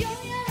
show.